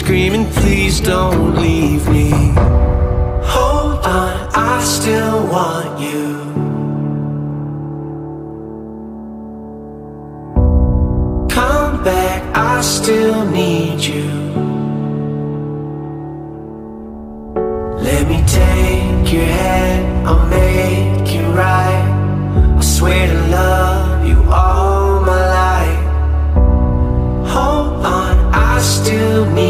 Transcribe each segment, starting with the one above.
screaming? Please don't leave me. Hold on, I still want you. Come back, I still need you. Let me take your hand, I'll make it right. I swear to love you all my life. Hold on, I still need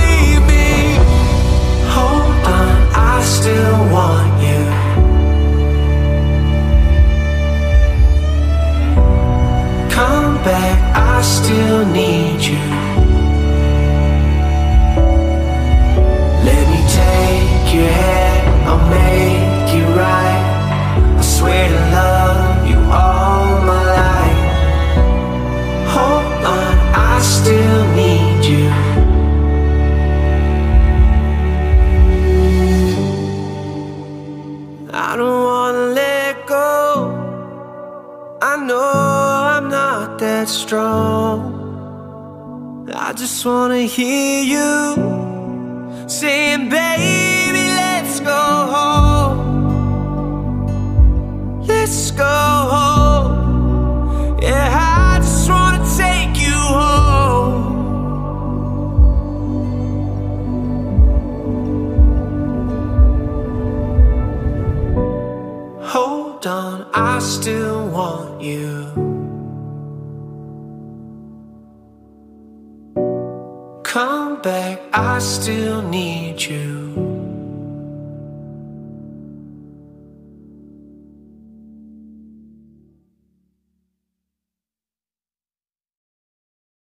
know I'm not that strong. I just wanna hear you saying, baby, still want you. Come back, I still need you.